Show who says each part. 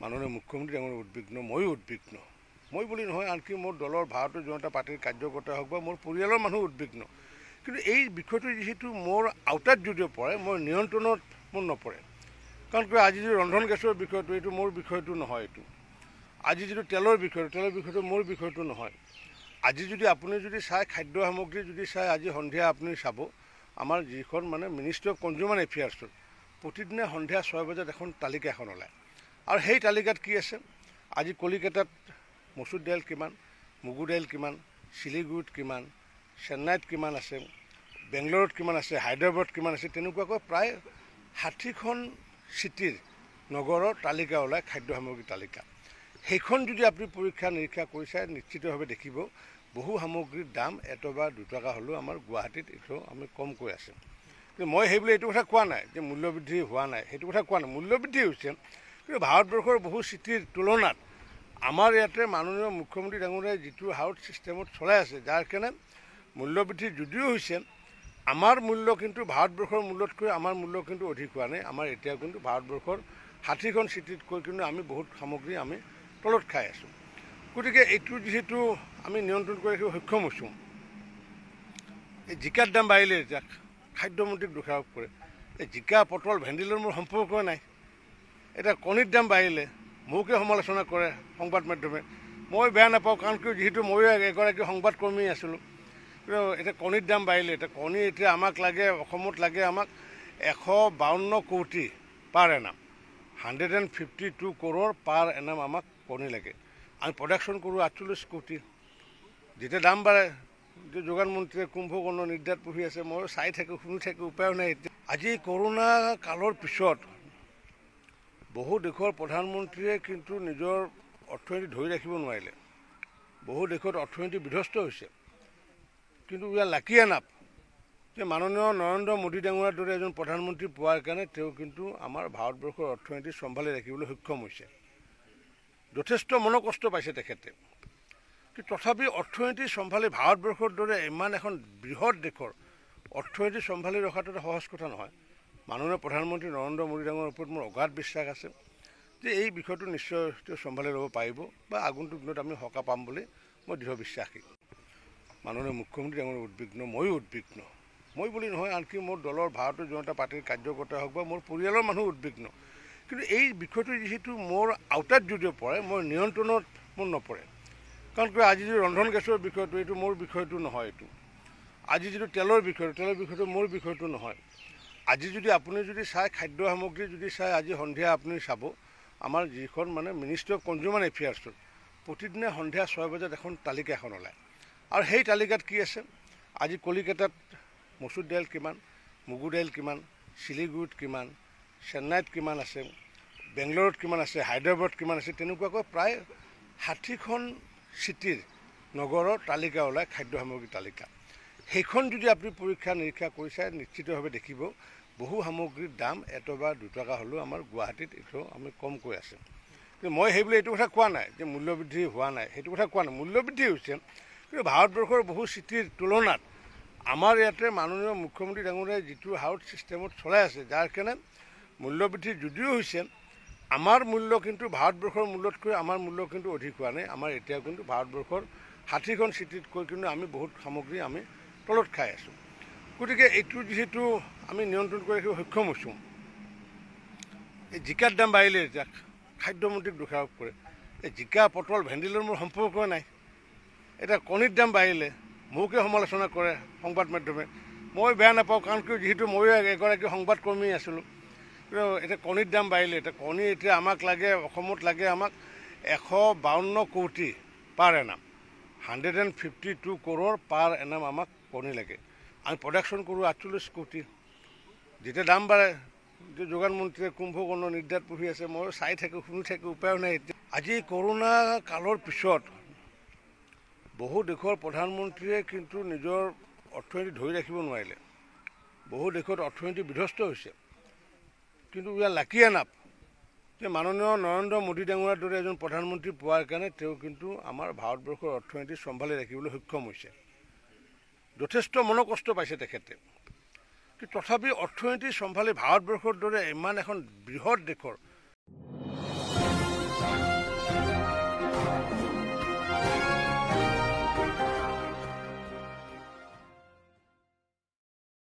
Speaker 1: মাননীয় মুখ্যমন্ত্ৰী ডাঙৰ উদ্বিগ্ন ময়ো উদ্বিগ্ন। মই বুলি নহয় আনকি মোৰ দলৰ ভাৰতীয় জনতা পাৰ্টীৰ কাৰ্যকৰ্তা হওক বা মোৰ পৰিয়ালৰ মানুহ উদ্বিগ্ন। কিন্তু এই বিষয়টো যিহেতু মোৰ আওতাত যদিও পৰে মোৰ নিয়ন্ত্ৰণত মোৰ নপৰে। কাৰণ কিয় আজি যিটো ৰন্ধন গেছৰ বিষয়টো এইটো মোৰ বিষয়টো নহয় এইটো। আজি যিটো তেলৰ বিষয়টো তেলৰ বিষয়টো মোৰ বিষয়টো নহয়। আজি যদি আপুনি যদি চাই খাদ্য সামগ্ৰী যদি চাই আজি সন্ধিয়া আপুনি চাব আমাৰ যিখন মানে মিনিষ্ট্ৰি অফ কনজিউমাৰ এফেয়াৰ্ছত প্ৰতিদিনে সন্ধিয়া ছয় বজাত এখন তালিকা এখন ওলায়। আৰু সেই তালিকাত কি আছে? আজি কলিকতাত মচুৰ দাইল কিমান মগু দাইল কিমান শিলিগুৰিত কিমান চেন্নাইত কিমান আছে বেংগলোৰত কিমান আছে হায়দৰাবাদত কিমান আছে তেনেকুৱাকৈ প্ৰায় ষাঠিখন চিটিৰ নগৰৰ তালিকা ওলায় খাদ্য সামগ্ৰীৰ তালিকা। সেইখন যদি আপুনি পৰীক্ষা নিৰীক্ষা কৰি চাই নিশ্চিতভাৱে দেখিব বহু সামগ্ৰীৰ দাম এটকা দুটকা হ'লেও আমাৰ গুৱাহাটীত এইটো আমি কমকৈ আছে। কিন্তু মই সেইবুলি এইটো কথা কোৱা নাই যে মূল্যবৃদ্ধি হোৱা নাই সেইটো কথা কোৱা নাই। মূল্যবৃদ্ধি হৈছে কিন্তু ভাৰতবৰ্ষৰ বহু চিটিৰ তুলনাত আমাৰ ইয়াতে মাননীয় মুখ্যমন্ত্ৰী ডাঙৰীয়াই যিটো হাউচ ছিষ্টেমত চলাই আছে যাৰ কাৰণে মূল্যবৃদ্ধি যদিও হৈছে আমাৰ মূল্য কিন্তু ভাৰতবৰ্ষৰ মূল্যতকৈ আমাৰ মূল্য কিন্তু অধিক হোৱা নাই। আমাৰ এতিয়া কিন্তু ভাৰতবৰ্ষৰ ষাঠিখন চিটিতকৈ কিন্তু আমি বহুত সামগ্ৰী আমি তলত খাই আছোঁ। গতিকে এইটো যিহেতু আমি নিয়ন্ত্ৰণ কৰি ৰাখিব সক্ষম হৈছোঁ। এই জিকাৰ দাম বাঢ়িলে এতিয়া খাদ্যমন্ত্ৰীক দোষাৰোপ কৰে এই জিকা পটল ভেন্দিলৰ মোৰ সম্পৰ্ক নাই। এতিয়া কণীৰ দাম বাঢ়িলে মোকে সমালোচনা কৰে সংবাদ মাধ্যমে। মই বেয়া নাপাওঁ কাৰণ কিয় যিহেতু ময়ো এগৰাকী সংবাদকৰ্মী আছিলোঁ। কিন্তু এতিয়া কণীৰ দাম বাঢ়িলে এতিয়া কণী এতিয়া আমাক লাগে অসমত লাগে আমাক এশ বাৱন্ন কোটি per annum. Hundred and fifty two crore per annum আমাক কণী লাগে। আমি প্ৰডাকশ্যন কৰোঁ আঠচল্লিছ কোটি। যেতিয়া দাম বাঢ়ে যোগান মন্ত্ৰীয়ে কুম্ভকৰ্ণ নিৰ্দাত পঢ়ি আছে ময়ো চাই থাকোঁ শুনি থাকোঁ উপায়ো নাই এতিয়া। আজি কৰোণা কালৰ পিছত বহু দেশৰ প্ৰধানমন্ত্ৰীয়ে কিন্তু নিজৰ অৰ্থনীতি ধৰি ৰাখিব নোৱাৰিলে। বহু দেশত অৰ্থনীতি বিধ্বস্ত হৈছে। কিন্তু ইয়াৰ লাকি এনাপ যে মাননীয় নৰেন্দ্ৰ মোদী ডাঙৰীয়াৰ দৰে এজন প্ৰধানমন্ত্ৰী পোৱাৰ কাৰণে তেওঁ কিন্তু আমাৰ ভাৰতবৰ্ষৰ অৰ্থনীতি চম্ভালি ৰাখিবলৈ সক্ষম হৈছে। যথেষ্ট মনকষ্ট পাইছে তেখেতে। তথাপি অৰ্থনীতি চম্ভালি ভাৰতবৰ্ষৰ দৰে ইমান এখন বৃহৎ দেশৰ অৰ্থনীতি চম্ভালি ৰখাটো এটা সহজ কথা নহয়। মাননীয় প্ৰধানমন্ত্ৰী নৰেন্দ্ৰ মোদী ডাঙৰৰ ওপৰত মোৰ অগাধ বিশ্বাস আছে যে এই বিষয়টো নিশ্চয় তেওঁ চম্ভালি ল'ব পাৰিব বা আগন্তুক দিনত আমি সকাহ পাম বুলি মই দৃঢ় বিশ্বাসী। মাননীয় মুখ্যমন্ত্ৰী ডাঙৰ উদ্বিগ্ন ময়ো উদ্বিগ্ন। মই বুলি নহয় আনকি মোৰ দলৰ ভাৰতীয় জনতা পাৰ্টীৰ কাৰ্যকৰ্তা হওক বা মোৰ পৰিয়ালৰ মানুহ উদ্বিগ্ন। কিন্তু এই বিষয়টো যিহেতু মোৰ আওতাত যদিও পৰে মোৰ নিয়ন্ত্ৰণত মোৰ নপৰে। কাৰণ কিয় আজি যিটো ৰন্ধন গেছৰ বিষয়টো এইটো মোৰ বিষয়টো নহয় এইটো। আজি যিটো তেলৰ বিষয়টো তেলৰ বিষয়টো মোৰ বিষয়টো নহয়। আজি যদি আপুনি যদি চাই খাদ্য সামগ্ৰী যদি চাই আজি সন্ধিয়া আপুনি চাব আমাৰ যিখন মানে মিনিষ্ট্ৰি অফ কনজিউমাৰ এফেয়াৰ্ছত প্ৰতিদিনে সন্ধিয়া ছয় বজাত এখন তালিকা এখন ওলায়। আৰু সেই তালিকাত কি আছে? আজি কলিকতাত মচুৰ দাইল কিমান মগু দাইল কিমান শিলিগুৰিত কিমান চেন্নাইত কিমান আছে বেংগলোৰত কিমান আছে হায়দৰাবাদত কিমান আছে তেনেকুৱাকৈ প্ৰায় ষাঠিখন চিটিৰ নগৰৰ তালিকা ওলায় খাদ্য সামগ্ৰীৰ তালিকা। সেইখন যদি আপুনি পৰীক্ষা নিৰীক্ষা কৰি চাই নিশ্চিতভাৱে দেখিব বহু সামগ্ৰীৰ দাম এটকা দুটকা হ'লেও আমাৰ গুৱাহাটীত এইটো আমি কমকৈ আছে। কিন্তু মই সেইবুলি এইটো কথা কোৱা নাই যে মূল্যবৃদ্ধি হোৱা নাই সেইটো কথা কোৱা নাই। মূল্যবৃদ্ধি হৈছে কিন্তু ভাৰতবৰ্ষৰ বহু চিটিৰ তুলনাত আমাৰ ইয়াতে মাননীয় মুখ্যমন্ত্ৰী ডাঙৰীয়াই যিটো হাউচ ছিষ্টেমত চলাই আছে যাৰ কাৰণে মূল্যবৃদ্ধি যদিও হৈছে আমাৰ মূল্য কিন্তু ভাৰতবৰ্ষৰ মূল্যতকৈ আমাৰ মূল্য কিন্তু অধিক হোৱা নাই। আমাৰ এতিয়া কিন্তু ভাৰতবৰ্ষৰ ষাঠিখন চিটিতকৈ কিন্তু আমি বহুত সামগ্ৰী আমি তলত খাই আছোঁ। গতিকে এইটো যিহেতু আমি নিয়ন্ত্ৰণ কৰি ৰাখিব সক্ষম হৈছোঁ। এই জিকাৰ দাম বাঢ়িলে এতিয়া খাদ্যমন্ত্ৰীক দোষাৰোপ কৰে। এই জিকা পটল ভেন্দিলৰ মোৰ সম্পৰ্ক নাই। এতিয়া কণীৰ দাম বাঢ়িলে মোকে সমালোচনা কৰে সংবাদ মাধ্যমে। মই বেয়া নাপাওঁ কাৰণ কিয়? যিহেতু ময়ো এগৰাকী সংবাদকৰ্মী আছিলোঁ। এতিয়া কণীৰ দাম বাঢ়িলে এতিয়া কণী এতিয়া আমাক লাগে অসমত লাগে আমাক এশ বাৱন্ন কোটি per annum. Hundred and fifty two crore per annum আমাক কণী লাগে আমি প্ৰডাকশ্যন কৰোঁ আঠচল্লিছ কোটি। যেতিয়া দাম বাঢ়ে যে যোগান মন্ত্ৰীয়ে কুম্ভকৰ্ণ নিৰ্দাত পঢ়ি আছে ময়ো চাই থাকোঁ শুনি থাকোঁ উপায়ো নাই এতিয়া। আজি কৰোণা কালৰ পিছত বহু দেশৰ প্ৰধানমন্ত্ৰীয়ে কিন্তু নিজৰ অৰ্থনীতি ধৰি ৰাখিব নোৱাৰিলে। বহু দেশত অৰ্থনীতি বিধ্বস্ত হৈছে। কিন্তু ইয়াৰ লাকি এনাপ যে মাননীয় নৰেন্দ্ৰ মোদী ডাঙৰীয়াৰ দৰে এজন প্ৰধানমন্ত্ৰী পোৱাৰ কাৰণে তেওঁ কিন্তু আমাৰ ভাৰতবৰ্ষৰ অৰ্থনীতি চম্ভালি ৰাখিবলৈ সক্ষম হৈছে। যথেষ্ট মনকষ্ট পাইছে তেখেতে। তথাপি অৰ্থনীতি চম্ভালি ভাৰতবৰ্ষৰ দৰে ইমান এখন বৃহৎ দেশৰ